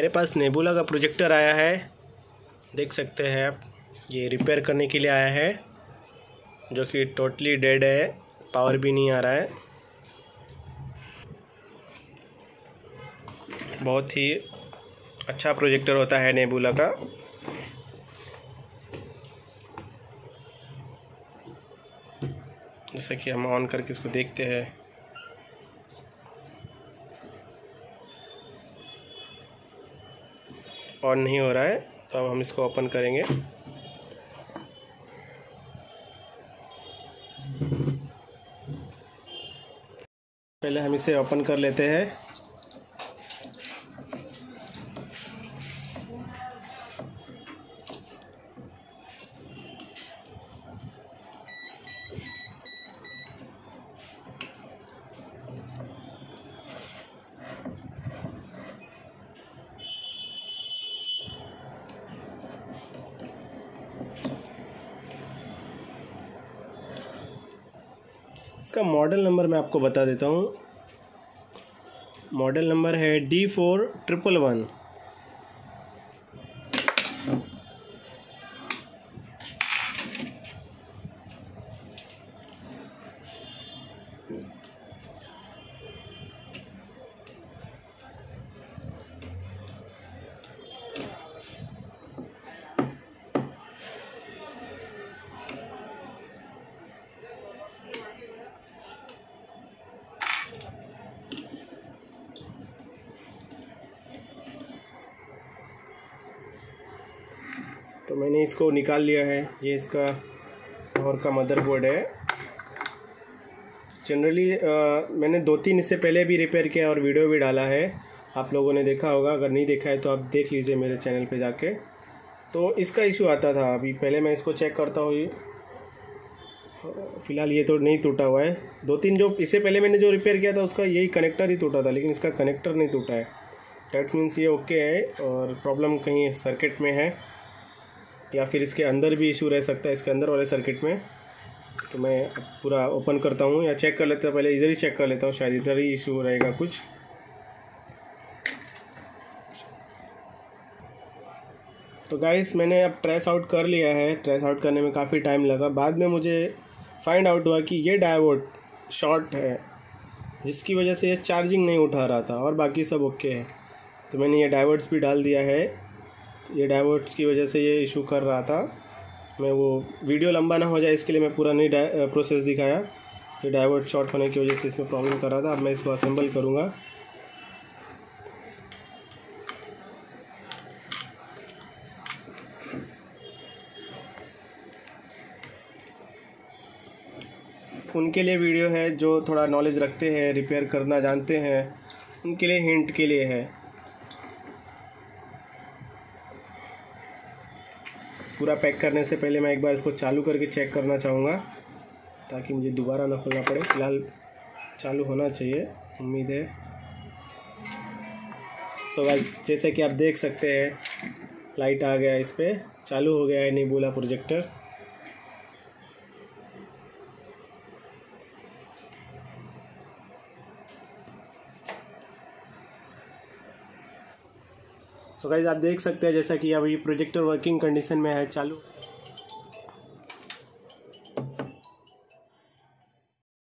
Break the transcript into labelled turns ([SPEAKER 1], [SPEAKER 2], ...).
[SPEAKER 1] मेरे पास नेबुला का प्रोजेक्टर आया है। देख सकते हैं आप, ये रिपेयर करने के लिए आया है, जो कि टोटली डेड है पावर भी नहीं आ रहा है। बहुत ही अच्छा प्रोजेक्टर होता है नेबुला का। जैसे कि हम ऑन करके इसको देखते हैं। ऑन नहीं हो रहा है तो अब हम इसको ओपन करेंगे। पहले हम इसे ओपन कर लेते हैं। इसका मॉडल नंबर मैं आपको बता देता हूँ। मॉडल नंबर है डी फोर ट्रिपल वन तो मैंने इसको निकाल लिया है। ये इसका और का मदरबोर्ड है। जनरली मैंने दो तीन इससे पहले भी रिपेयर किया और वीडियो भी डाला है। आप लोगों ने देखा होगा, अगर नहीं देखा है तो आप देख लीजिए मेरे चैनल पे जाके। तो इसका इशू आता था। अभी पहले मैं इसको चेक करता हूँ। फ़िलहाल ये तो नहीं टूटा हुआ है। दो तीन जो, इससे पहले मैंने जो रिपेयर किया था, उसका यही कनेक्टर ही टूटा था, लेकिन इसका कनेक्टर नहीं टूटा है। डेट मीन्स ये ओके है और प्रॉब्लम कहीं सर्किट में है। या फिर इसके अंदर भी इशू रह सकता है, इसके अंदर वाले सर्किट में। तो मैं पूरा ओपन करता हूँ या चेक कर लेता हूँ, पहले इधर ही चेक कर लेता हूँ, शायद इधर ही इशू रहेगा कुछ। तो गाइस मैंने अब ट्रेस आउट कर लिया है। ट्रेस आउट करने में काफ़ी टाइम लगा। बाद में मुझे फाइंड आउट हुआ कि ये डायोड शॉर्ट है, जिसकी वजह से ये चार्जिंग नहीं उठा रहा था, और बाकी सब ओके है। तो मैंने ये डायोड्स भी डाल दिया है। ये डाइवर्ट्स की वजह से ये इशू कर रहा था। मैं वो वीडियो लंबा ना हो जाए, इसके लिए मैं पूरा नहीं प्रोसेस दिखाया। ये डाइवर्ट शॉर्ट होने की वजह से इसमें प्रॉब्लम कर रहा था। अब मैं इसको असेंबल करूँगा। उनके लिए वीडियो है जो थोड़ा नॉलेज रखते हैं रिपेयर करना जानते हैं। उनके लिए हिंट के लिए है। पूरा पैक करने से पहले मैं एक बार इसको चालू करके चेक करना चाहूँगा, ताकि मुझे दोबारा ना खोलना पड़े। फ़िलहाल चालू होना चाहिए, उम्मीद है। सो गाइस जैसे कि आप देख सकते हैं लाइट आ गया इस पर चालू हो गया है नीबूला प्रोजेक्टर सो गाइज़ आप देख सकते हैं जैसा कि अभी प्रोजेक्टर वर्किंग कंडीशन में है चालू।